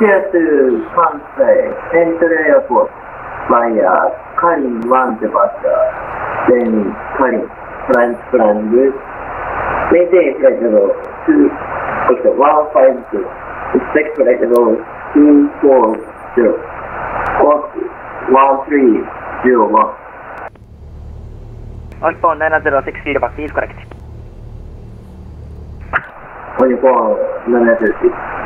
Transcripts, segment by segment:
Clear to Kansai Central Airport via Karin 1 departure, then Karin flight plan route. Maintain flight level 2, exit 152, expect flight level 240, course 1301. Osborne 906 feedback, is correct. Uniform 906.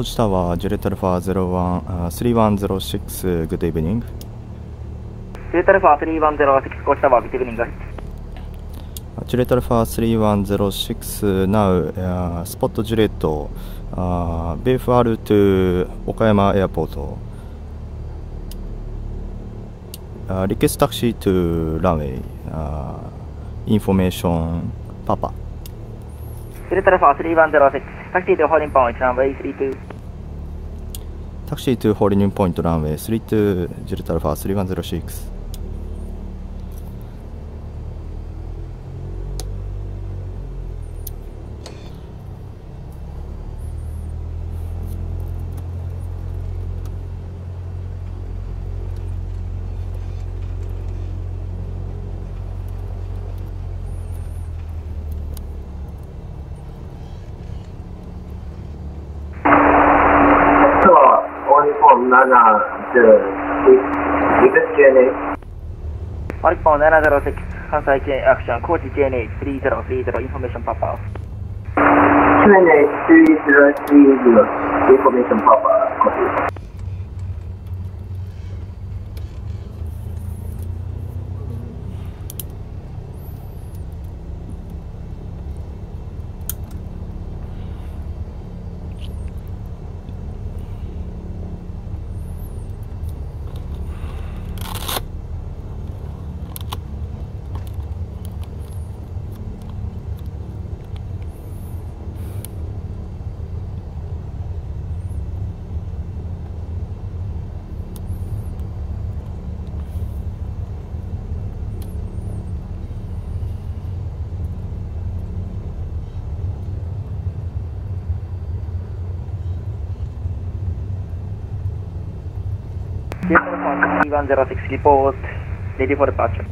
高知 Tower Juliet Alpha 3106 good evening。Ju liet Alpha 3106 高知 Tower good evening Juliet Alpha 3106 now、spot Juliet、uh, VFR to 岡山 Airport、request taxi to runway、information Papa。 Juliet Alpha 3106 taxi to holding point 1ランウェイ32 taxi to holding point runway 3 2 Juliet Alpha 3106 Uniform 706. Request JNA. Osborne 906, Kansai J action, Coach JNA 3030, information pop out. JNA 3030. Information Papa. Copy. Report, ready for departure.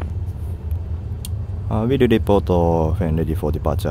Uh, will report when ready for departure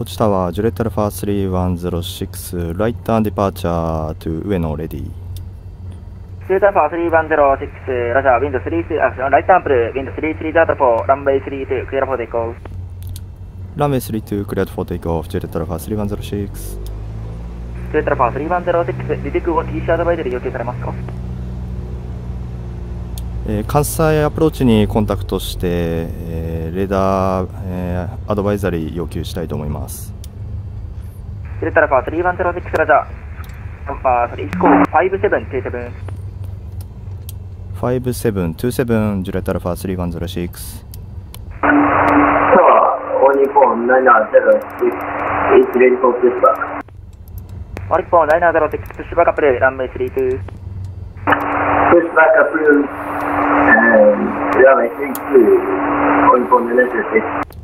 ジュレットアルファ3106。コーチタワー、ジュレットアルファ3106、ライターディパーチャー to 上野 ready。 Juliet Alpha 3106, Roger, wind 33, action, right ample, wind 33 data for runway 32, cleared for takeoff. runway 32、cleared for takeoff、Juliet Alpha 3106。Delta Alpha 3106、離陸後 TC アドバイザリー要求されますか？えー関西アプローチにコンタクトして、えーレーダー、えー、 advisory 要求したいと思います。デルタラファー3番テロジックラー、ロンー、5727。ジュレタルファー3106スワー2 4 9 0 6 5 7 7 7 7 7 7 7 7 7 7 7 7 7 7 7 7 7 7 7 7 7ス7 7 7プ7 7 7 7 7イ7 7 7 7 7 7 7 7 7 7 7 7 7 7 7 7 7 7 7 7 7 7 7 7 7 7 7 7 7 7 7 7 And runway 32. Uniform 706.「is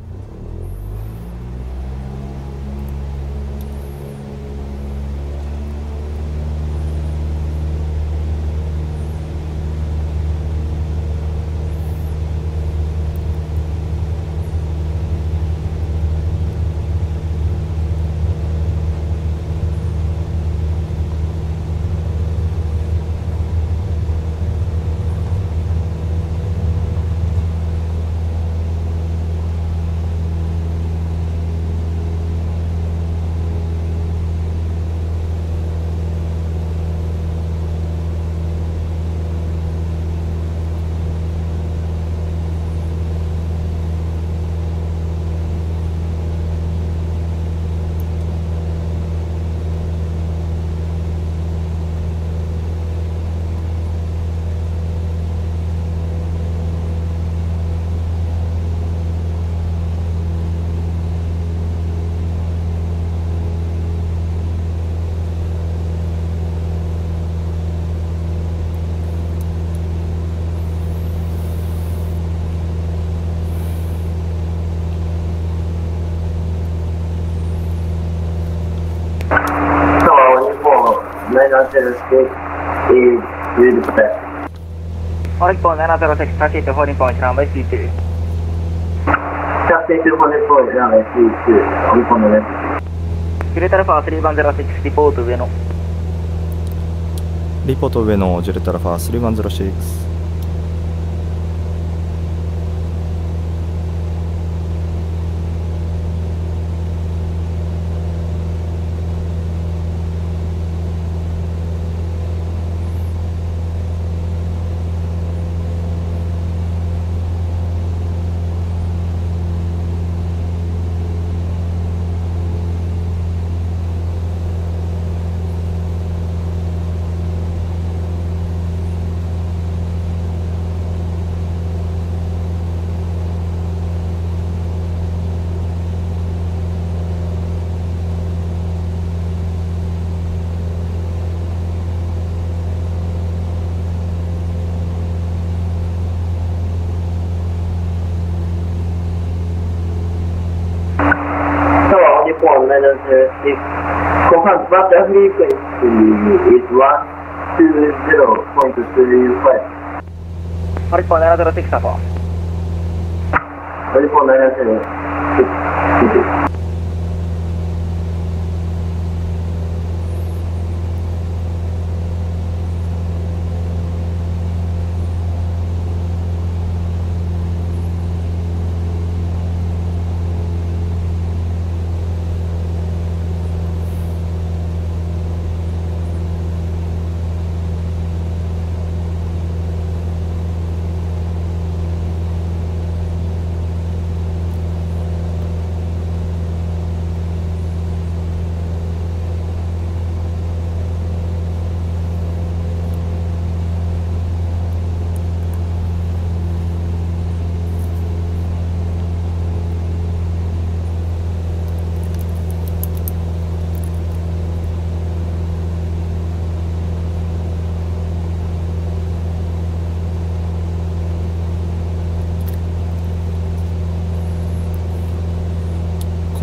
really fast. ホリポン706 proceed to holding point runway 32 Taxi to Honey Point, runway 32, 折り込んでね。ジュレットアルファ3106リポート上のリポート上のジュレットアルファ3106 confirm butter frequency is 120.35ホリポン706サポ日本706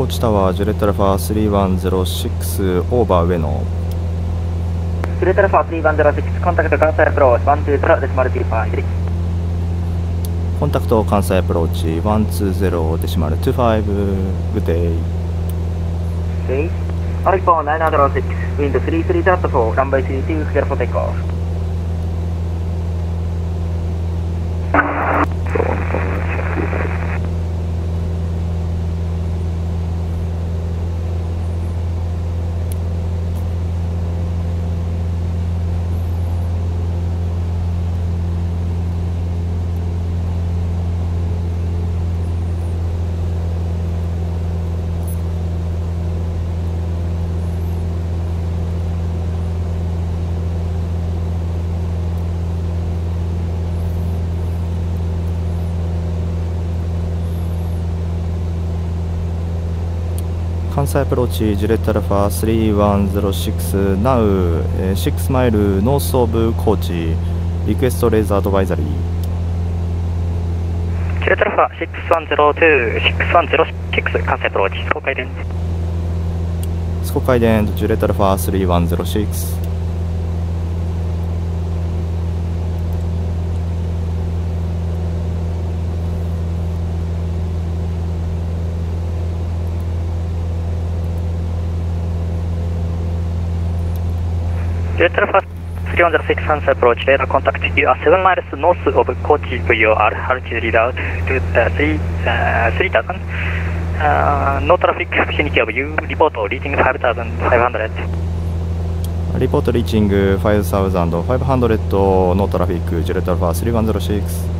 高知 Tower Juliet Alpha 3106オーバー上野 Juliet Al pha 3106 contact 関西アプローチ120 decimal 25 contact 関西アプローチ120 decimal 25 good day。 All Nippon 706 wind 3304 runway 32 cleared for takeoff 関西 Approach Juliet Alpha 3106 Now えー6 miles north of 高知 request radar advisory。 Juliet Alpha 6102 6106関西 Approach squawk ident squawk ident Juliet Alpha 3106ジュレットアルファ3106関西アプローチレーダーコンタクト You are 7 miles north of 高知 VOR altitude readout to uh, 3 uh, 3000 uh, No traffic vicinity of you report reaching 5500リポートリーチング5500ノートラフィックジュレットアルファ3106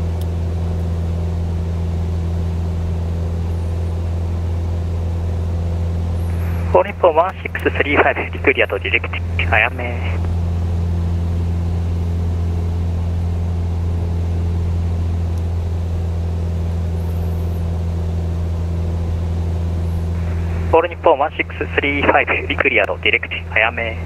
All Nippon 1635 recleared direct あやめ All Nippon one six three five recleared direct あやめ。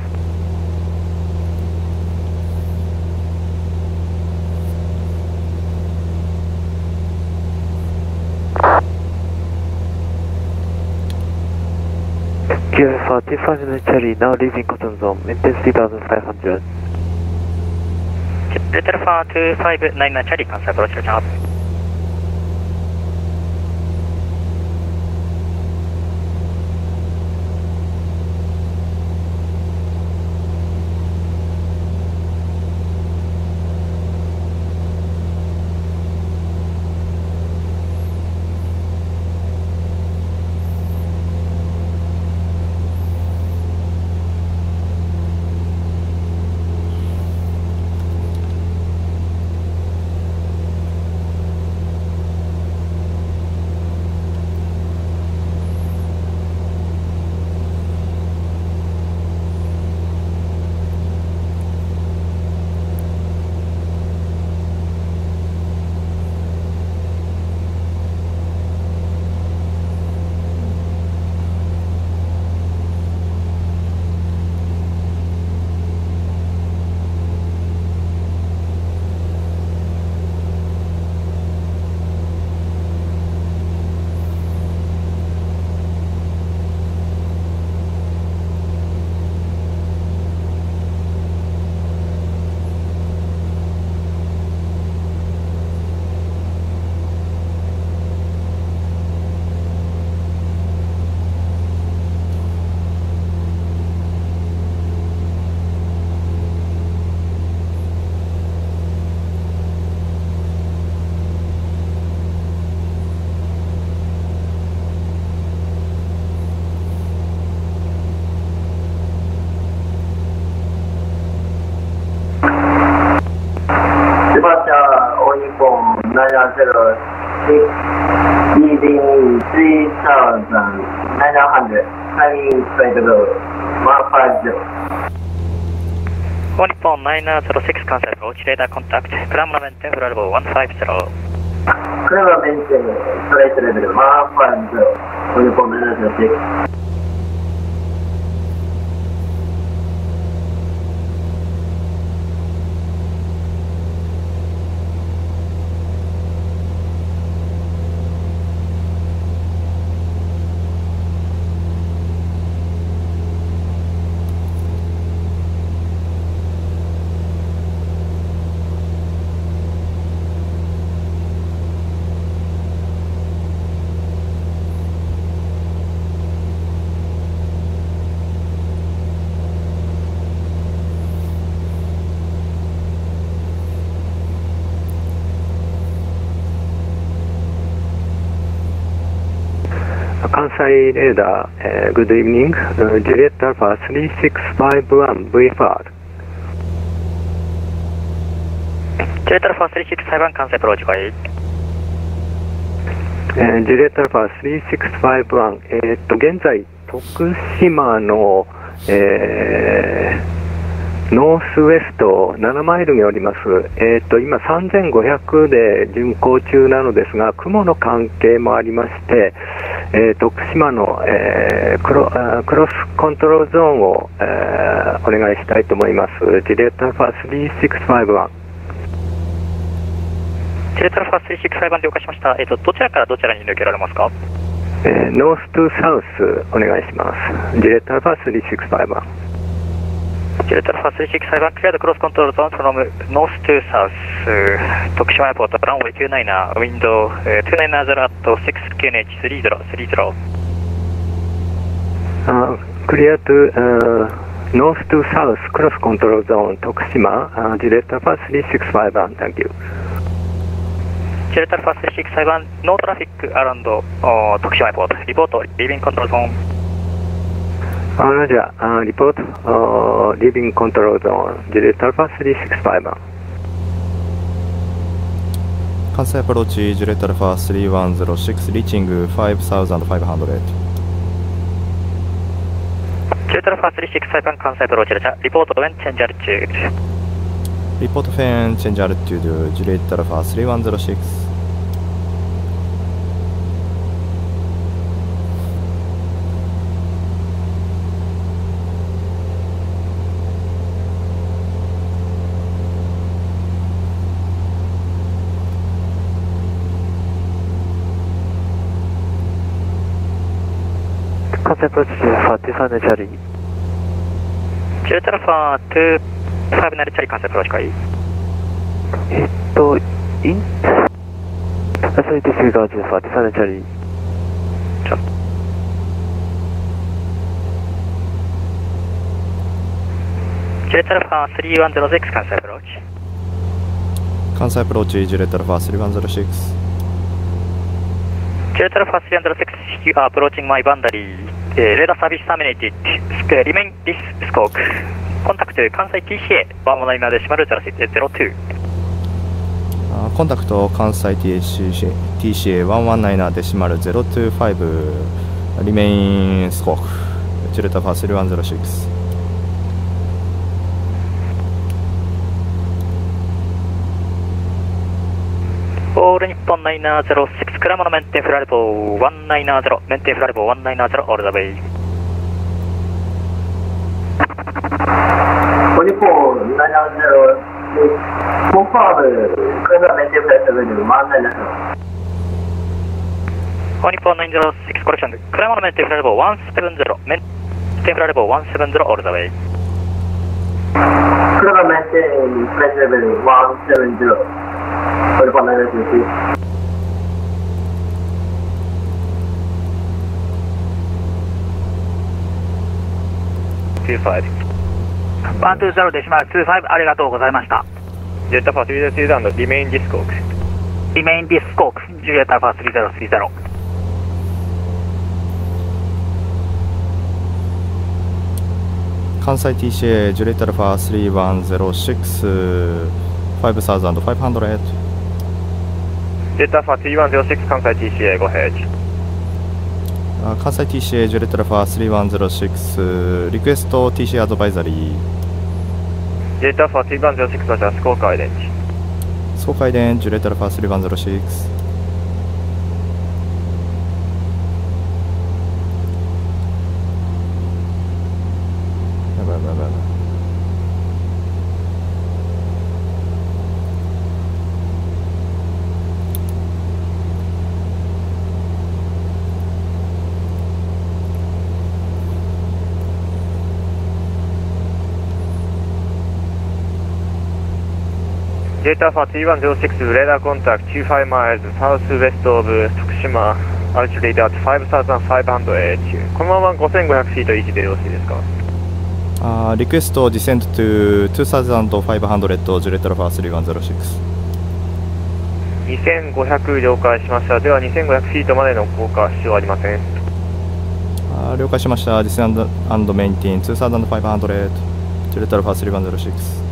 QFR T5 のチャリー、now leaving cotton zone, intensity 1500。QFR T5 のチャリー、関西プロチャリー。906 contact, approach radar contact, Kremlin 10 level 150. Kremlin 10, straight level 150, uniform 96. 際レーダー、えー、 good evening、Juliet Alpha 3651 VFR。Juliet Al pha three six five one 関西 Approach go ahead。 Juliet Alpha three six five one、えっと、現在、徳島の、ええ、 northwest 7 miles におります、えーと、今、3500で巡航中なのですが、雲の関係もありまして、えー、徳島の、えー、 cro cross control zone を、えー、お願いしたいと思います。 Juliet Alpha 3651。 Juliet Alpha 3651了解しました。えっ、ー、と、どちらからどちらに抜けられますか？えー、 north to south お願いします。 Juliet Alpha Juliet Al pha three six five one cleared cross control zone from north to south徳島 Airport runway 29 wind 290 at 6 QNH 3 0 3 0 cleared north to south cross control zone 徳島。 Juliet Alpha three six five one thank you Juliet Alpha three six five one no traffic around 徳島 Airport report leaving control zone。Report leaving control zone. Roger. Uh, report uh, leaving control zone. Juliet Alpha 365. 関西 Approach、Juliet Alpha 3106、reaching 5500。 Juliet Alpha 365関西アプローチでした。 Report when change altitude。 Report when change altitude、Juliet Alpha 3106。Approach 45 Charlie. Juliet Alpha 259 Charlie cancel approach かいえっと、イン、sorry, disregard 45 Charlie. Juliet Alpha 3106 cancel approach 関西アプローチジュレットアルファ3106 Juliet Alpha 306 you are approaching my boundary、えー、レーダーサービスターミネティッド、リメインディススコーク、コンタクト関西 TCA、ワンモナイナデシマル、ジャラシ02。あコンタクト関西 TCA、TCA119 デシマル025、リメインスコーク、チルタファースル106。ファ3106 All Nippon 906 climb and maintain flight level 190 maintain flight level 190 all the way。 All Nippon 990 confirm climb maintain flight level 190 All Nippon 906 correction climb and maintain flight level 170 maintain flight level 170 all the way cli mb maintain flight level 170 All Nippon 990 25 120 decimal 25ありがとうございました Juliet Alpha remain this squawk remain this squawk Juliet Alpha 3030関西 TCA Juliet Alpha 3106 5500ジェットファ3106関西 TCA 5ヘッ関西 TCA Juliet Alpha 3106 request TCA advisory。 Juliet Alpha 3106はじゃあ squawk ident squawk ident Juliet Alpha 3106ジェットファ3106レーダーコンタクト25 miles southwest of 徳島 altitude at 5500このまま5500フィート維持でよろしいですか？あリクエスト descend to 2500ジュレットアルファ3106 2500了解しました。では2500フィートまでの降下必要ありません。あ了解しました。descend and maintain 2500ジュレットアルファ3106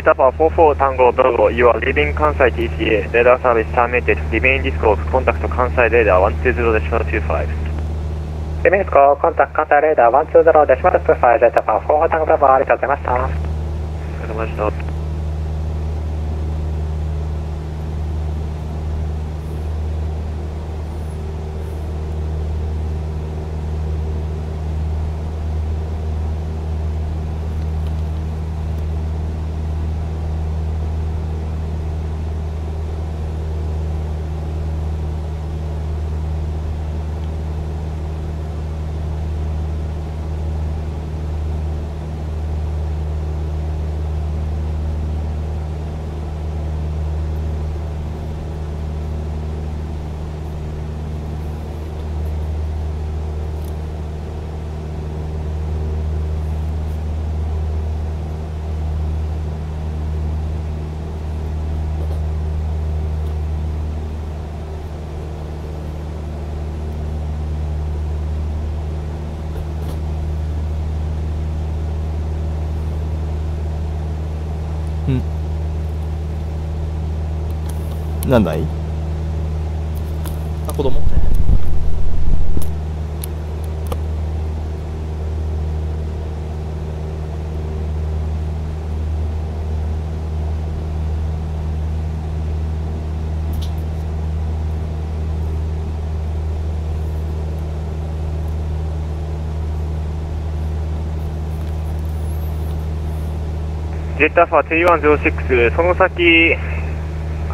Juliet Alpha 44 Tango ドロゴ、You are leaving TCA、 radar service terminated、remain this squawk、contact 関西 radar 120-25。 remain this squawk、contact 関西 radar 120-25、Juliet Alpha 44 Tango ドロゴ、あ。ありがとうございました。なんだい？あ子供？ジェットアファ3106、その先、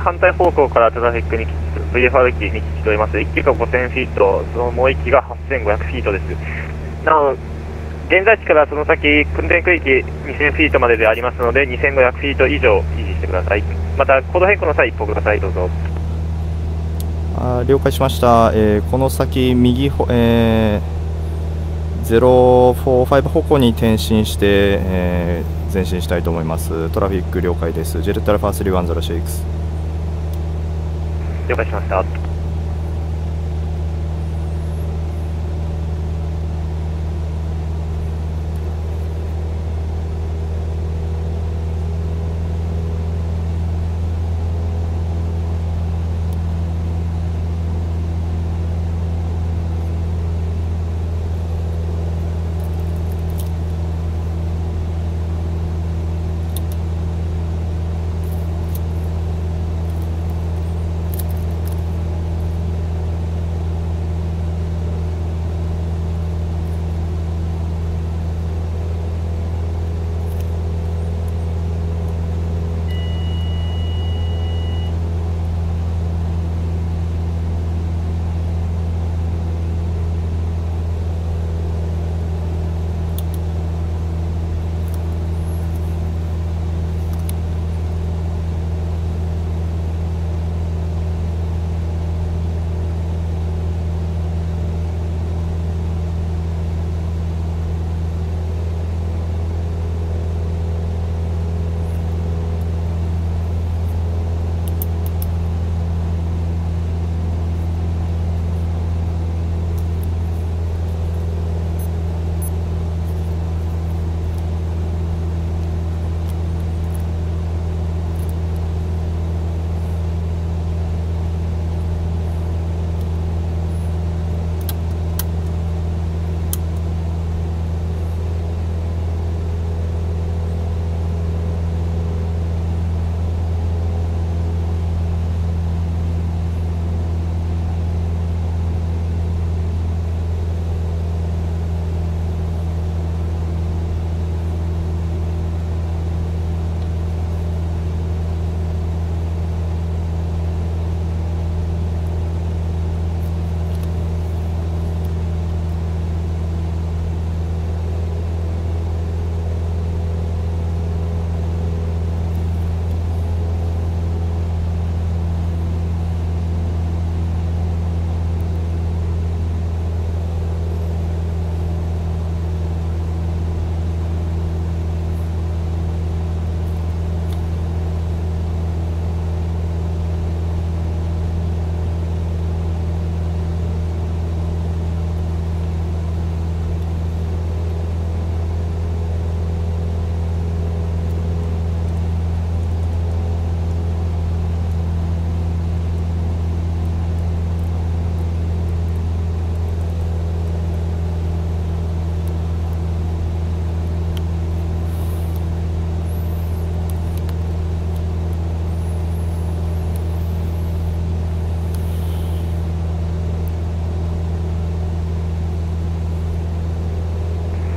反対方向からトラフィックに VFR 機に来ております。1機が5000フィート、そのもう1機が8500フィートです。なお、現在地からその先、訓練区域2000フィートまででありますので、2500フィート以上維持してください。また、コード変更の際、一報ください、どうぞ。あ了解しました、えーこの先右、えー、045方向に転進して、えー前進したいと思いますトラフィック了解ですジェルタルファー3106了解しました。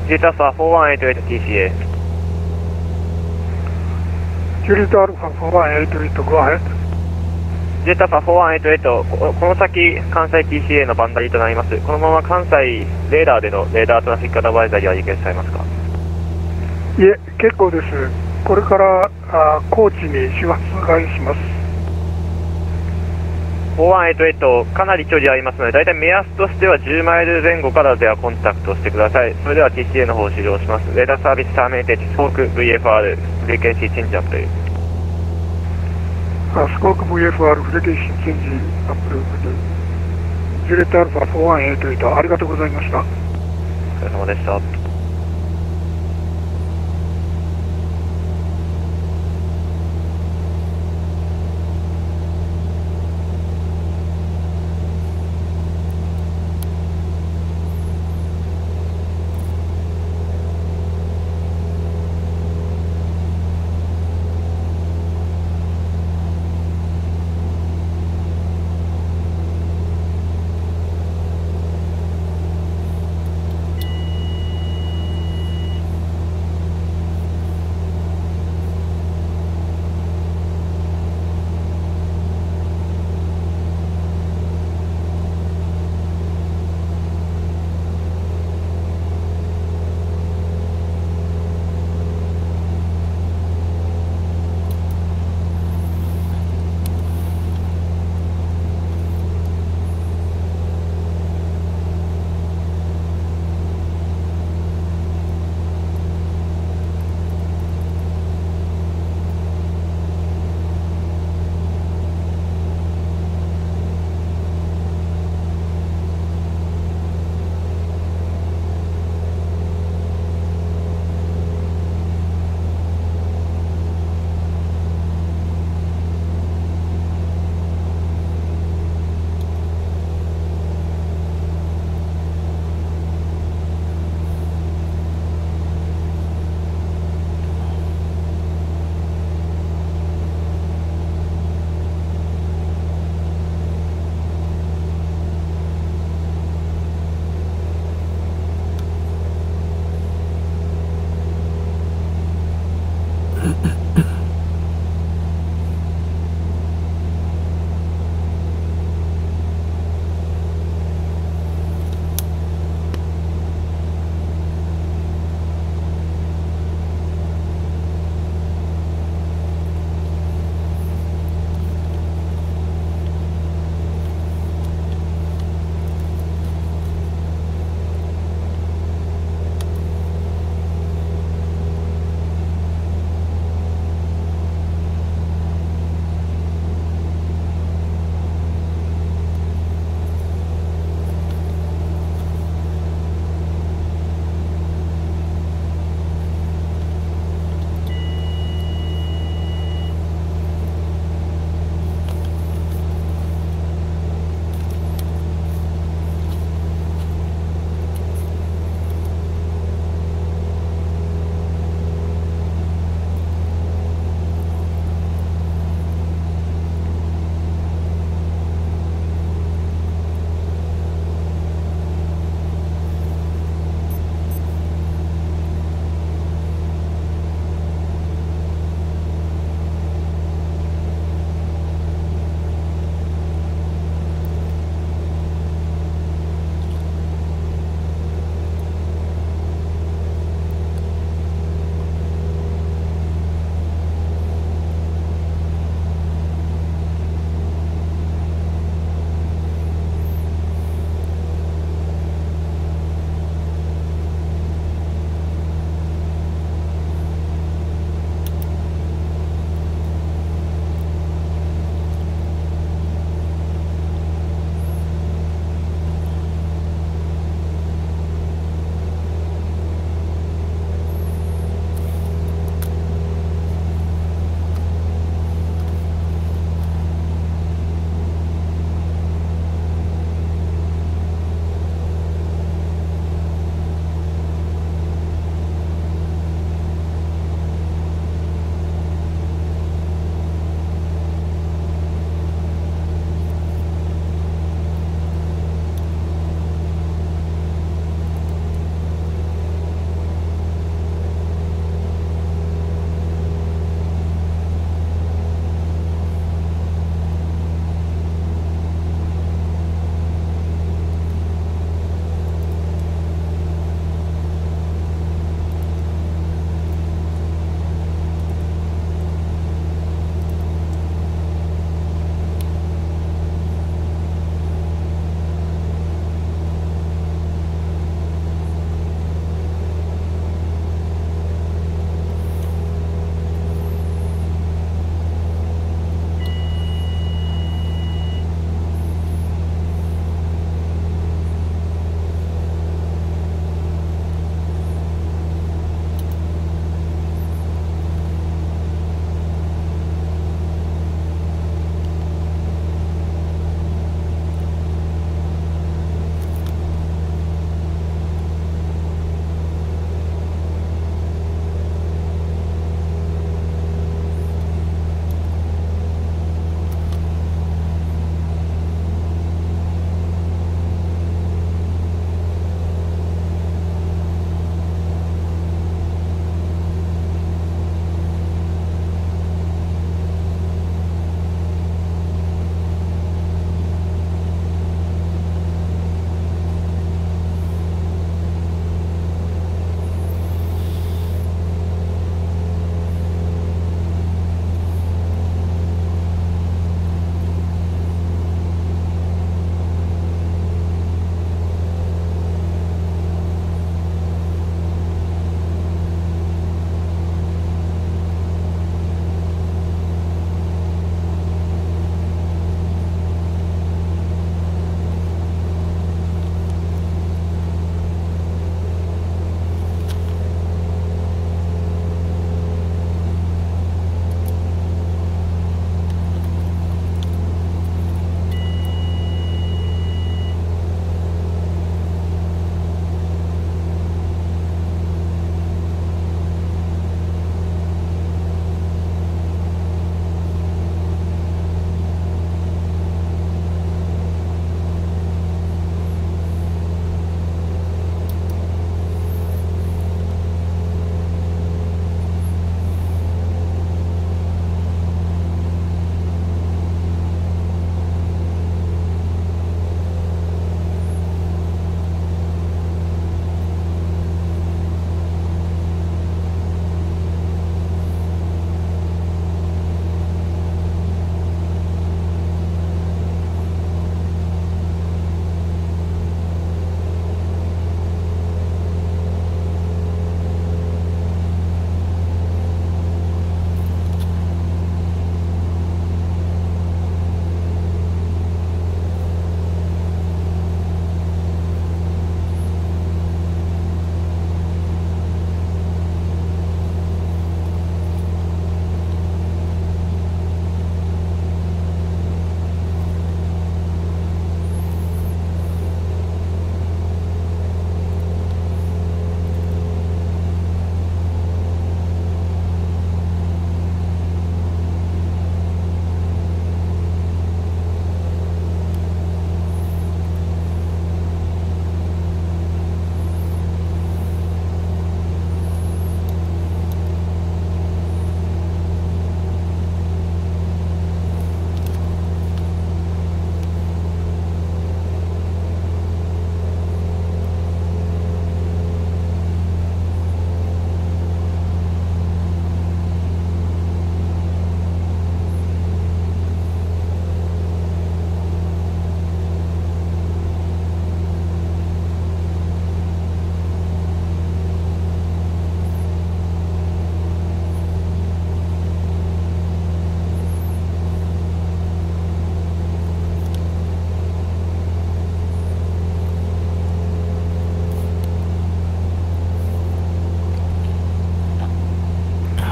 Delta Alpha 4188 TCA ジュリートアルファ4188 go ahead. Delta Alpha 4188ここの先関西 TCA のバンダリーとなります。このまま関西レーダーでのレーダートラフィックアドバイザリーは理解されますか？いえ結構です。これからあ高知に始発外します4188かなり距離ありますので大体目安としては10マイル前後からではコンタクトしてください。それでは TCA の方を終了します。レーダーサービスターメーテージスコーク VFR フレケンシーチェンジアップあスコーク VFR フレケーションチェンジアップルジュレットアルファ4188ありがとうございました。お疲れ様でした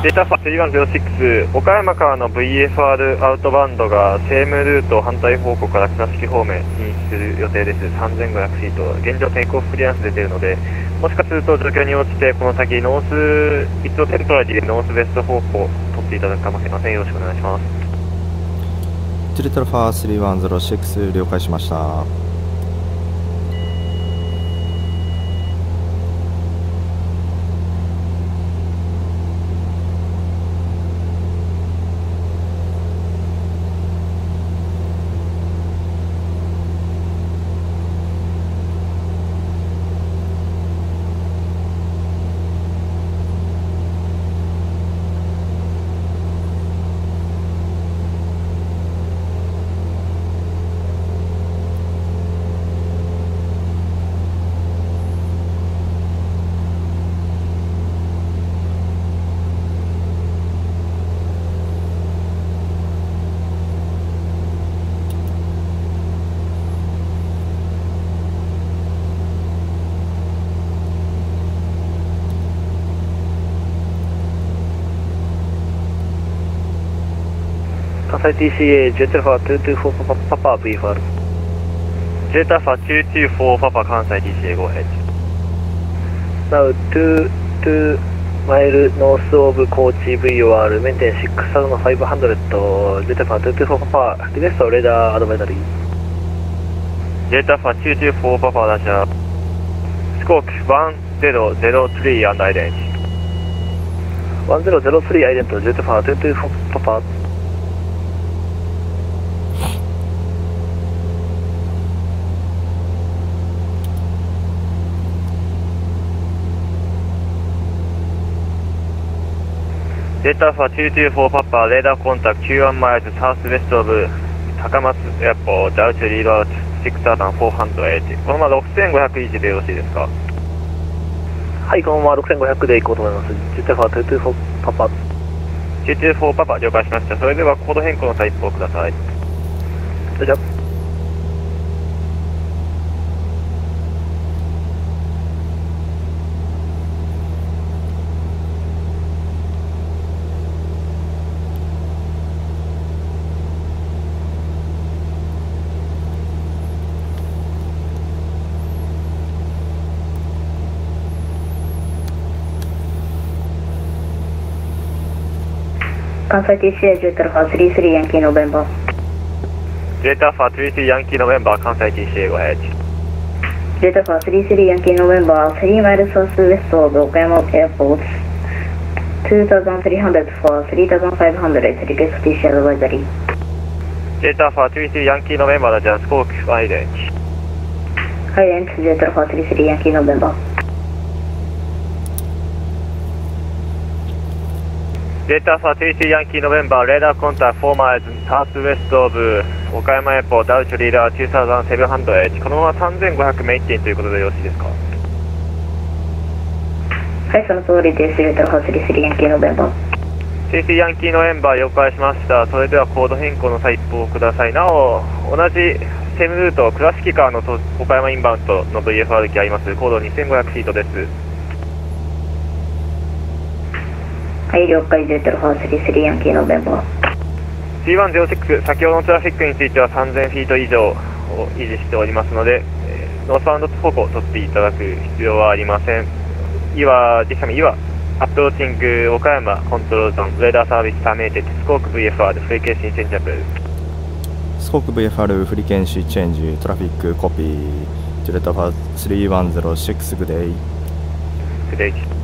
データファ3106岡山からの VFR アウトバンドがセームルート反対方向から倉敷方面進出する予定です。3500フィート現状 takeoff clearance 出ているのでもしかすると状況に応じてこの先 north 一応 temporary で northwest 方向を取っていただくかもしれません。よろしくお願いします。 Juliet Alpha 3106了解しました。関西 TCA ジェットファー224パパ VFR ジェータファ224パパ関西 TCA5 ヘッジ Now 22 mile north of Kochi VOR maintain 6500ジェットファー224パパリベストレーダーアドバイザリージェータファ224パパダッシャースコーク1003アンダーアイデンティ1003アイデントジェットファー224パパデータファ224パパレーダーコンタクト Q1 マイルズサウスウェストオブ高松エアポートアウトリードアウト6480このまま6500維持でよろしいですかはいこのまま6500でいこうと思いますジェット。ファー224パパ224パパ了解しました。それではコード変更の際一報ください。どうぞ関西 TCA ジェットルファー33ヤンキーノベンバーデータファ33ヤンキーのメンバー関西 TCA5 ヘッジジェットルファー33ヤンキーノベンバー3マイルサウスウェスト岡山エアポート2300 for 3500 request TCA advisory データファ33ヤンキーのメンバーだじゃあスコークアイデンティはいエンツジェットルファー33ヤンキーノベンバーデータファ33ヤンキーのメンバーレーダーコンタクト4マイズサウスウェストオブ岡山エポートアウトリーダー2700このまま3500メインティンということでよろしいですかはいその通りですジェットルファー33ヤンキーノベンバー CC ヤンキーのメンバー了解しましたそれではコード変更の際一報くださいなお同じセムルート倉敷川の岡山インバウンドの VFR 機ありますコード2500フィートですはい了解 Juliet Alpha 33 Yankee November 3106 先ほどの traffic については3000フィート以上を維持しておりますので、えー northbound 方向を取っていただく必要はありません。いわ実際にいわアプローチング岡山コントロールゾーンレーダーサービスターメイテッドスコーク VFR でフリーケーシンチェンジアップ squawk VFR frequency change traffic copy Juliet Alpha 3106 good day。グデイ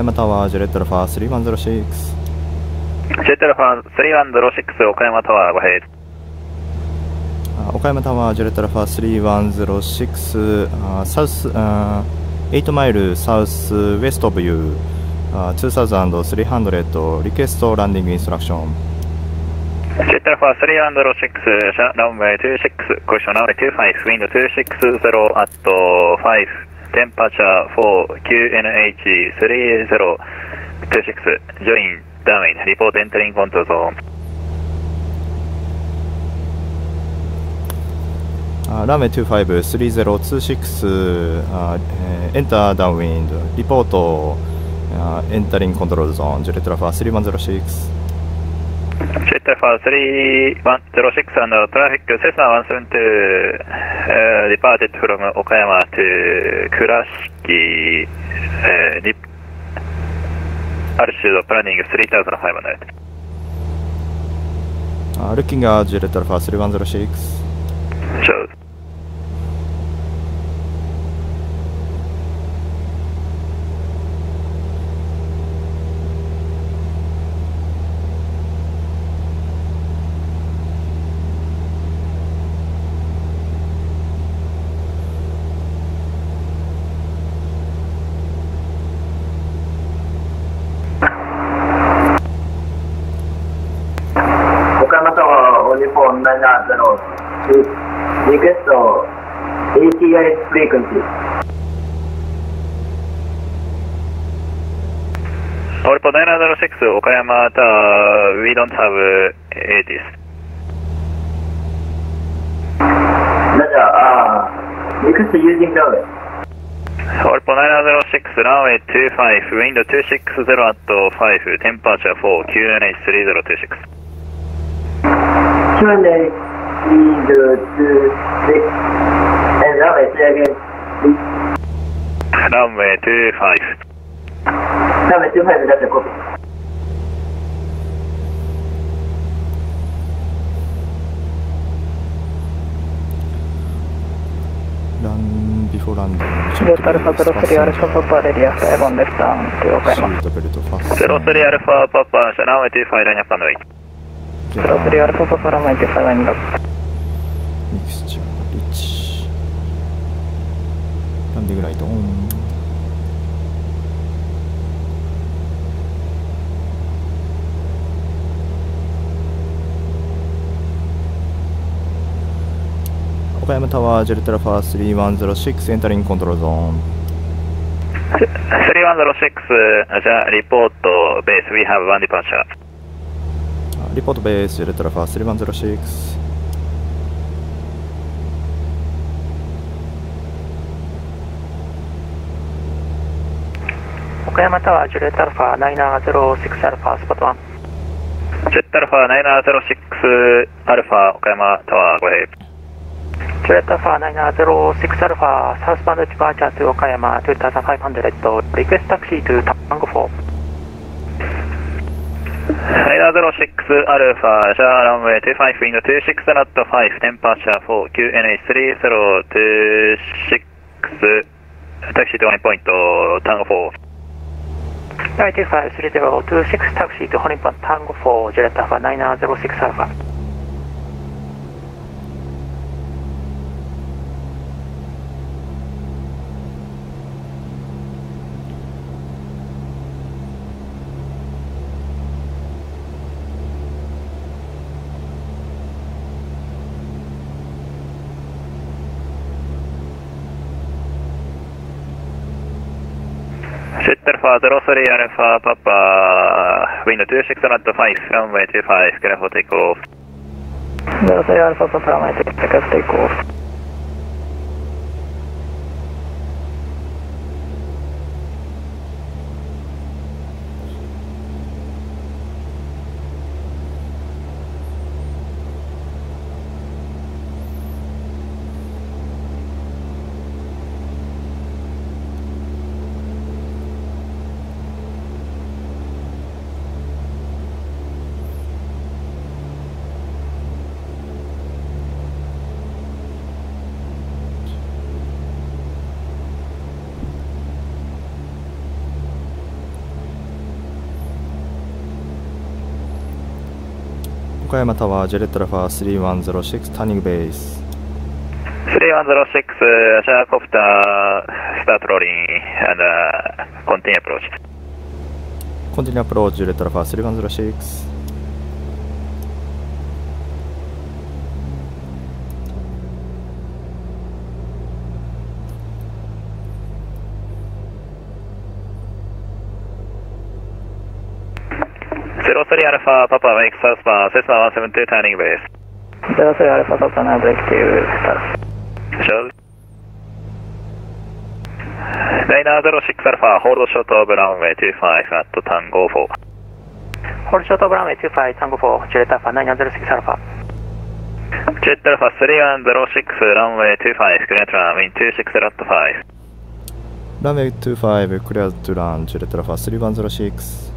山タワージェレットルファー3106ジェットルファー3106岡山タワーごへあ岡山タワージェレットルファー3106あサウスあ8マイルサウスウェストオブユー。uh, 2300 request landing instruction Jet Alpha 306, sh- runway 26, caution runway 25, wind 260 at 5, temperature 4, QNH 3026, join downwind, report entering control zone. Uh, runway 25 3026 uh, eh, enter downwind report uh, entering control zone Jet Alpha 3106 Jet Alpha 3106 and uh, traffic Cessna 172 uh, departed from Okayama to Kurashiki uh, altitude planning 3500. uh, looking at Jet Alpha 3106 Shows. 岡山タワー、オニフォン770、リクエスト、ATI フリークンシー。Orpo 906 Okayama Tower, we don't have uh, ATIS. ラジャー、あー、リクエスト using runway。Orpo 906 runway 25, wind 260 at 5, temperature 4, QNH 3026. Q&A, please, to six, and runway, say again. Runway 25. Runway 25, that's a copy. ジェットアルファ03アルファパパレディア5ですタウンと岡山シートベルトファス03 Alpha Papa, runway 25, line up runway. 03アルファパパラマイティファイランドミクスチャーリッチランディングライトオン岡山 tower Juliet Alpha 3106 entering control zone 3106, uh, the report uh, base, we have one departure. report base Juliet Alpha 3106岡山 tower Juliet Alpha 906 Alpha spot 1 Jet Alpha 906 Alpha Okayama Tower, go ahead. ジュレットアルファ906アルファサウスバンドディパーチャーと岡山2500リクエストタクシーとタンゴ4 906 Alpha, Sha runway 25, wind 26 at 5, temperature 4, QNH 3026, taxi to 1 point, Tango 4. 953026タクシーとホニポンタンゴ4ジュレットアルファ906アルファ Jet Alpha 03 Alpha Papa, wind 26 at 5, runway 25, clear for takeoff. 03アルファパパラマイティテクステイクオフ岡山 tower Juliet Alpha 3106 turning base。3106 departure start rolling continue approach continue approach Juliet Alpha 3106 Sierra アルファパパメイクサウスバー、セスナ172 turning base。Sierra アルファパパナブレクティブスター。ショル。ライナー06アルファ、ホールドショートブラウンウェイ25 at タンゴ4。ホールショートブラウンウェイ25タンゴ4、ジュレットアルファ906アルファ。ジュレットアルファ3106ランウェイ25、クリアトラン、ウィン26ラット5。ランウェイ25、クリアトラン、ジュレットアルファ3106。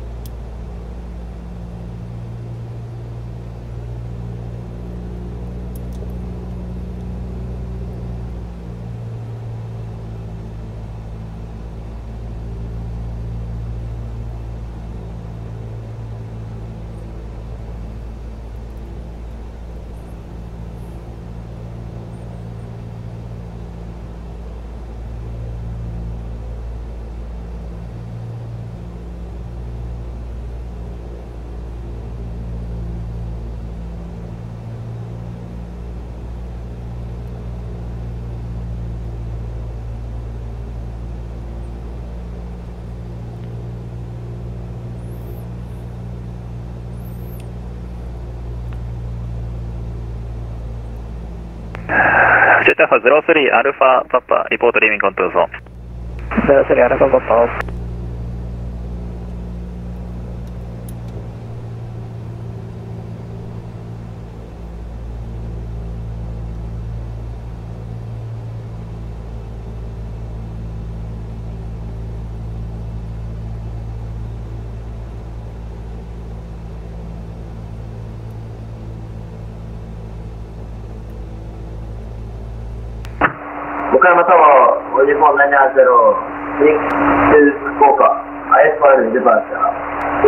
ジェットアルファ03アルファパパリポートリーミングコントロールゾーン03アルファパパ岡山タワー、オリフォン770、リンクス福岡、IFR デバーチャ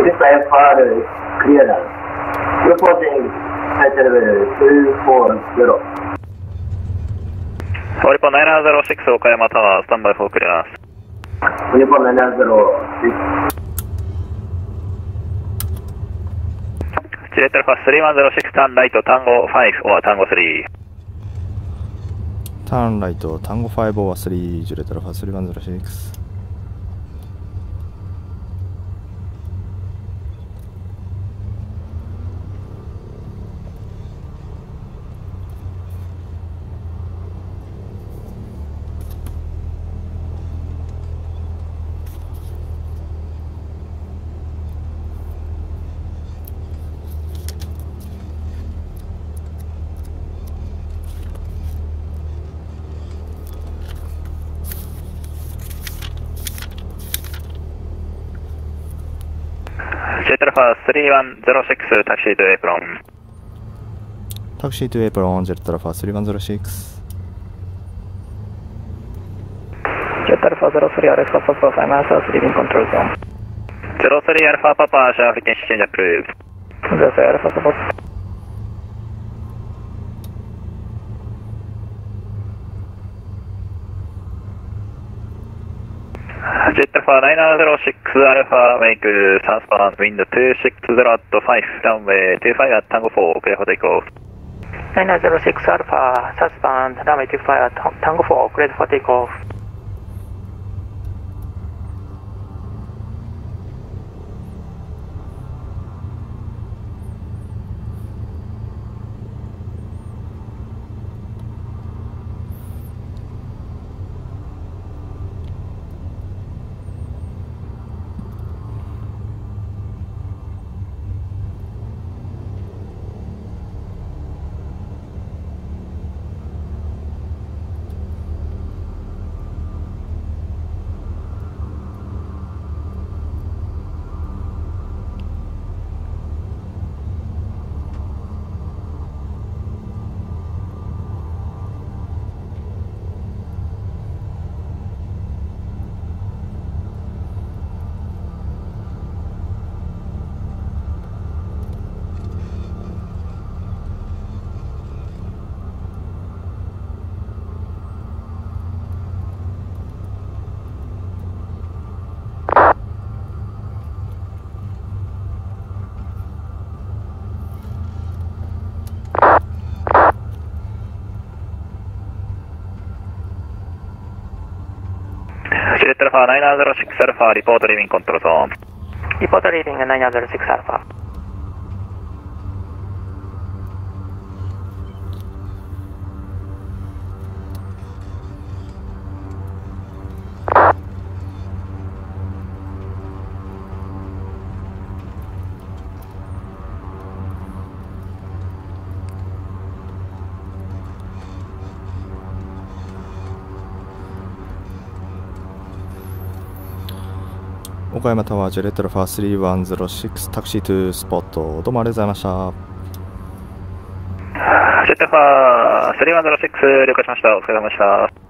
ー、イルス IFR クリアダン、プロポーング、最低レベル240。オリポン706岡山タワースタンバイフォークリアンスオリフォン706、ジレットアルファ3106ターンライトタンゴ5 or タンゴ3ターンライト、単語5オーバー3、ジュレタルファースリバンズラシックス。3106 taxi to apron taxi to apron Juliet Alpha 3106 Juliet Alpha 03 Alpha Papa five mile south leaving control zone 03 Alpha Papa シャー frequency change approved 03 Alpha Papa Juliet Alpha 906 Alpha make southbound wind 260 at 5ランウェイ25 at Tango 4 cleared for takeoff 906 Alpha southbound runway 25 Tango 4 cleared for takeoffリポートリーディング906ア岡山タワージェレットラファー3106タクシートゥースポットどうもありがとうございましたジェットファ3106了解しました。お疲れ様でした。